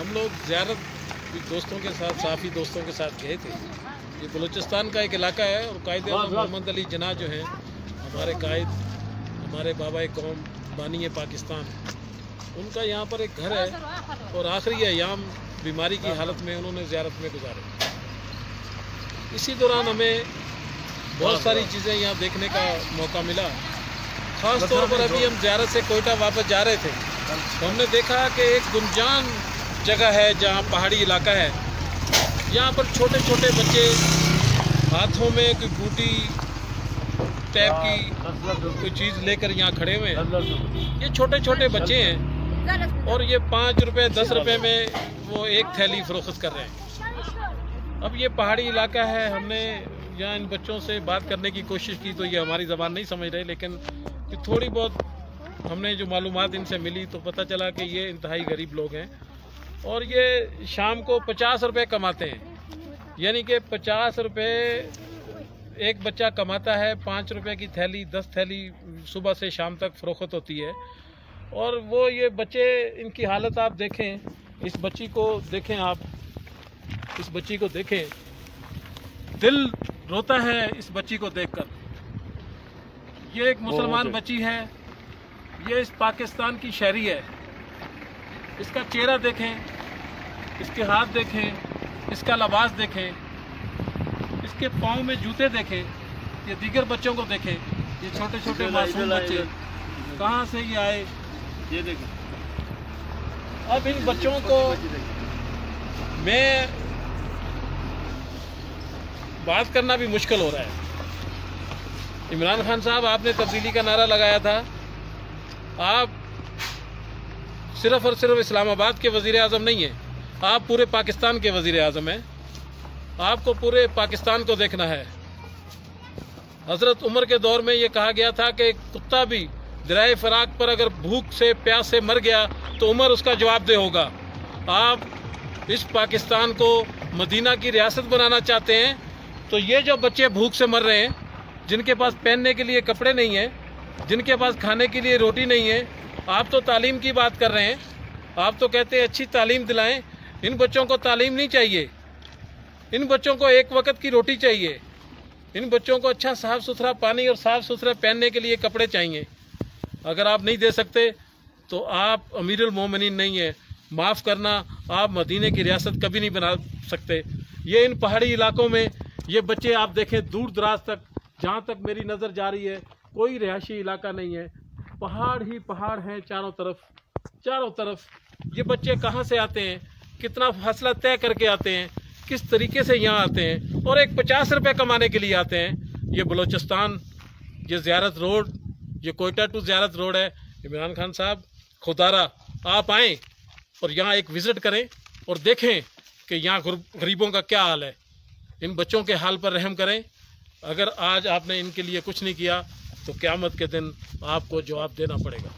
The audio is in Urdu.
ہم لوگ زیارت دوستوں کے ساتھ صافی دوستوں کے ساتھ گئے تھے۔ یہ بلوچستان کا ایک علاقہ ہے اور قائد اعظم محمد علی جناح جو ہیں ہمارے قائد ہمارے بابا قوم بانی پاکستان۔ ان کا یہاں پر ایک گھر ہے اور آخری ایام بیماری کی حالت میں انہوں نے زیارت میں گزارے۔ اسی دوران ہمیں بہت ساری چیزیں یہاں دیکھنے کا موقع ملا۔ خاص طور پر ابھی ہم زیارت سے کوئٹہ واپس جا رہے تھے۔ تو ہم نے دیکھا کہ ایک گنجان جگہ ہے جہاں پہاڑی علاقہ ہے۔ یہاں پر چھوٹے چھوٹے بچے ہاتھوں میں کوئی بوٹی ٹیپ کی کوئی چیز لے کر یہاں کھڑے ہوئے ہیں۔ یہ چھوٹے چھوٹے بچے ہیں اور یہ پانچ روپے، دس روپے میں وہ ایک تھیلی فروخت کر رہے ہیں۔ اب یہ پہاڑی علاقہ ہے، ہم نے یہاں ان بچوں سے بات کرنے کی کوشش کی تو یہ ہماری زبان نہیں سمجھ رہے، لیکن تھوڑی بہت ہم نے جو معلومات ان سے ملی تو پتہ چلا کہ یہ انتہائی غریب لوگ ہیں۔ اور یہ شام کو پچاس روپے کماتے ہیں۔ یعنی کہ پچاس روپے ایک بچہ کماتا ہے پانچ روپے کی تھیلی دس تھیلی صبح سے شام تک فروخت ہوتی ہے۔ اور وہ یہ بچے ان کی حالت آپ دیکھیں اس بچی کو دیکھیں آپ۔ اس بچی کو دیکھیں۔ دل روتا ہے اس بچی کو دیکھ کر۔ یہ ایک مسلمان بچی ہے۔ یہ اس پاکستان کی شہری ہے۔ اس کا چہرہ دیکھیں اس کے ہاتھ دیکھیں اس کا لباس دیکھیں اس کے پاؤں میں جوتے دیکھیں یہ دیگر بچوں کو دیکھیں یہ چھوٹے چھوٹے معصوم بچے۔ کہاں سے یہ آئے؟ یہ دیکھیں۔ اب ان بچوں کو میں بات کرنا بھی مشکل ہو رہا ہے۔ عمران خان صاحب آپ نے تبدیلی کا نعرہ لگایا تھا۔ آپ صرف اور صرف اسلام آباد کے وزیر اعظم نہیں ہیں۔ آپ پورے پاکستان کے وزیر اعظم ہیں۔ آپ کو پورے پاکستان کو دیکھنا ہے۔ حضرت عمر کے دور میں یہ کہا گیا تھا کہ کتا بھی درائے فراق پر اگر بھوک سے، پیاس سے مر گیا تو عمر اس کا جواب دہ ہوگا۔ آپ اس پاکستان کو مدینہ کی ریاست بنانا چاہتے ہیں تو یہ جو بچے بھوک سے مر رہے ہیں، جن کے پاس پہننے کے لیے کپڑے نہیں ہیں، جن کے پاس کھانے کے لیے روٹی نہیں ہے آپ تو تعلیم کی بات کر رہے ہیں۔ آپ تو کہتے ہیں اچھی تعلیم دلائیں۔ ان بچوں کو تعلیم نہیں چاہیے۔ ان بچوں کو ایک وقت کی روٹی چاہیے۔ ان بچوں کو اچھا صاف ستھرا پانی اور صاف ستھرا پہننے کے لیے کپڑے چاہیے۔ اگر آپ نہیں دے سکتے تو آپ امیر المومنین نہیں ہیں۔ معاف کرنا آپ مدینہ کی ریاست کبھی نہیں بنا سکتے۔ یہ ان پہاڑی علاقوں میں یہ بچے آپ دیکھیں دور دراز تک، جہاں تک میری نظر جا رہی ہے، کوئی رہائشی علاقہ نہیں ہے۔ پہاڑ ہی پہاڑ ہیں چاروں طرف چاروں طرف۔ یہ بچے کہاں سے آتے ہیں؟ کتنا فاصلہ طے کر کے آتے ہیں؟ کس طریقے سے یہاں آتے ہیں؟ اور ایک پچاس روپے کمانے کے لیے آتے ہیں۔ یہ بلوچستان، یہ زیارت روڈ، یہ کوئٹہ ٹو زیارت روڈ ہے۔ عمران خان صاحب خدارہ آپ آئیں اور یہاں ایک وزٹ کریں اور دیکھیں کہ یہاں غریبوں کا کیا حال ہے۔ ان بچوں کے حال پر رحم کریں۔ اگر آج آپ نے ان کے لیے کچھ نہیں کیا تو قیامت کے دن آپ کو جواب دینا پڑے گا۔